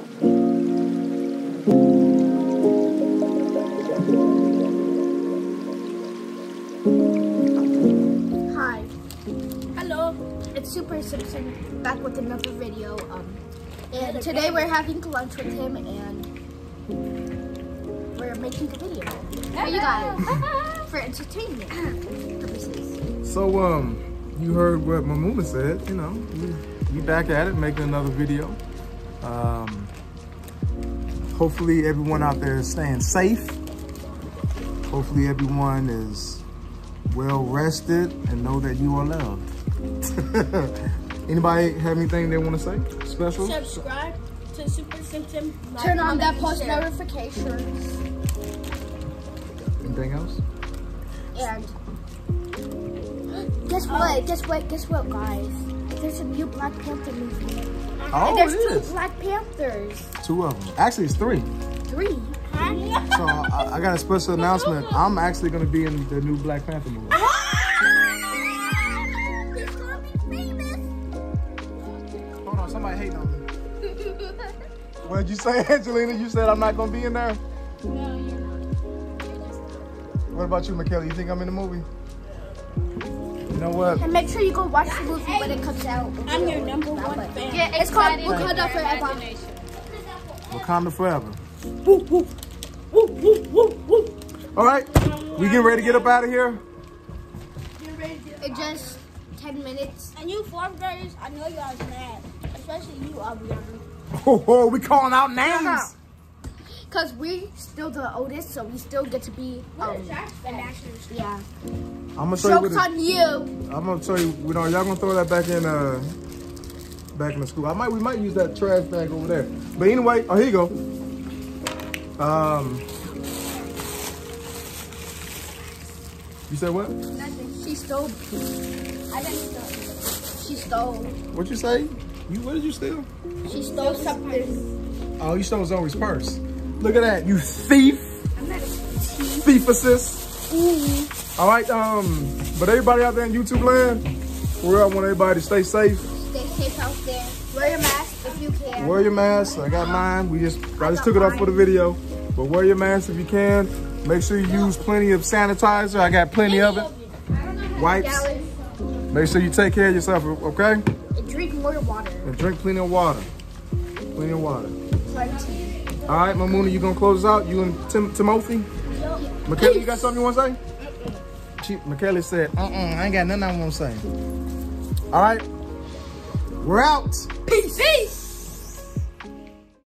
Hi. Hello. It's Super Simpson back with another video. Um, and today we're having lunch with him and we're making a video for you guys for entertainment purposes. So, um, you heard what Mamuna said, you know, we, we back at it, making another video. Um, hopefully everyone out there is staying safe. Hopefully everyone is well rested and know that you are loved. Anybody have anything they want to say special? Subscribe to Super Simpson. like, Turn on that post share. notifications Anything else? and guess what? Oh. Guess what? Guess what, guys? There's a new Black Panther movie. Oh, and there's it two is. Black Panthers. Two of them. Actually, it's three. Three. So I, I got a special announcement. I'm actually going to be in the new Black Panther movie. Hold on, somebody hating on me. What did you say, Angelina? You said I'm not going to be in there? No, you're not. What about you, Michaela? You think I'm in the movie? You know what? And make sure you go watch the movie when it comes out. I'm your number one fan. Yeah, it's called Wakanda Forever. Wakanda forever. All right, we getting ready to get up out of here. In just 10 minutes. And you fourth graders, I know y'all's mad. Especially you, Aubriana. Oh, oh, we calling out names. Because we still the oldest, so we still get to be, um, yeah. I'm gonna show you. What Joke's on you. I'm gonna tell you. You know, y'all gonna throw that back in, uh, back in the school. I might. We might use that trash bag over there. But anyway, oh, here you go. Um, you said what? Nothing. She stole. I didn't steal. She stole. What you say? You what did you steal? She stole something. Oh, you stole Zoe's purse. Look at that, you thief. I'm not a thief. Thief assist. All right, um, but everybody out there in YouTube land, we I want everybody to stay safe. Stay safe out there. Wear your mask if you can. Wear your mask. I got mine. We just I just took it off for the video. But wear your mask if you can. Make sure you use plenty of sanitizer. I got plenty of it. Wipes. Make sure you take care of yourself, okay? And drink more water. And drink plenty of water. Plenty of water. Plenty. All right, Mamuna, you gonna close us out? You and Tim Timothy? Michaela, you got something you want to say? She, Michaela said, uh-uh, I ain't got nothing I want to say. All right, we're out. Peace. Peace.